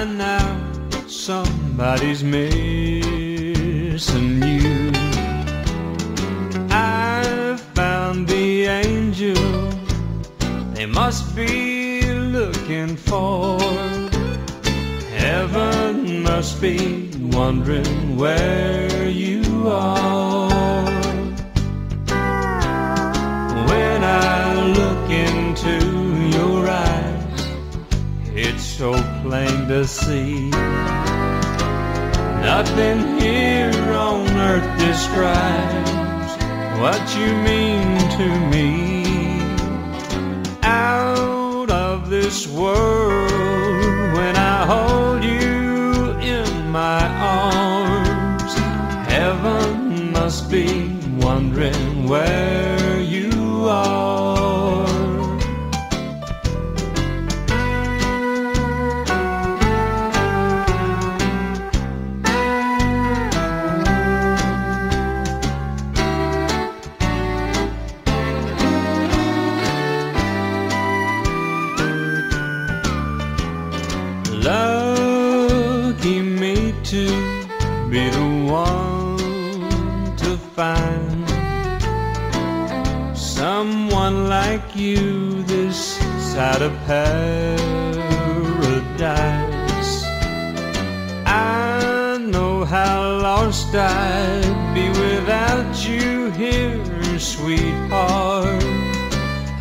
And now somebody's missing you. I found the angel they must be looking for. Heaven must be wondering where you are. To see. Nothing here on earth describes what you mean to me. Out of this world, when I hold you in my arms, heaven must be wondering where Lucky me to be the one to find someone like you this side of paradise. I know how lost I'd be without you here, sweetheart.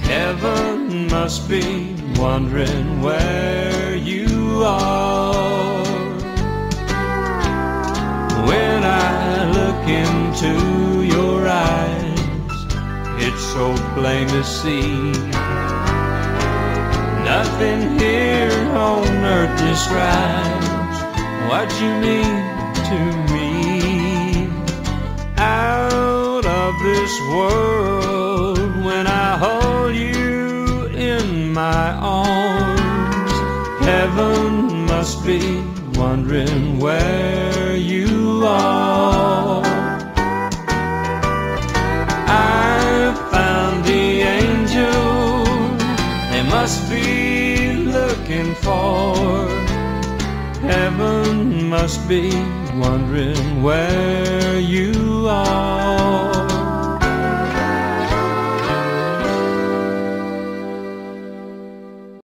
Heaven must be wondering where you are. When I look into your eyes, it's so plain to see. Nothing here on earth describes what you mean to me. Out of this world, when I hold you in my arms, heaven must be wondering where you are. I found the angel they must be looking for. Heaven must be wondering where you are.